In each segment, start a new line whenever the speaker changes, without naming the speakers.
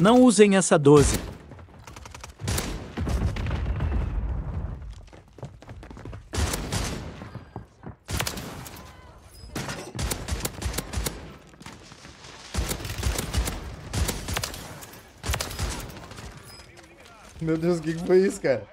Não usem essa 12.
Meu Deus, o que que foi isso, cara?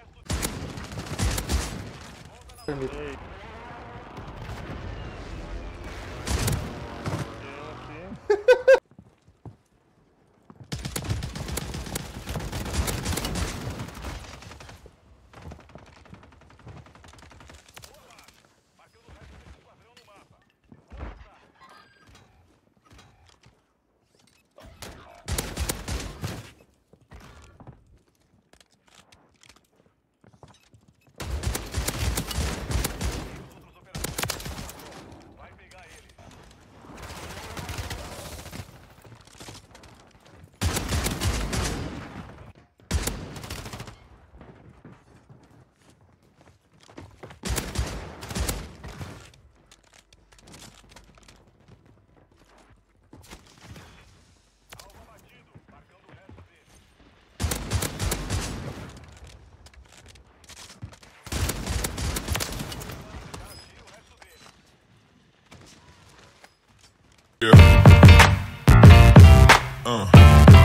Yeah. Uh.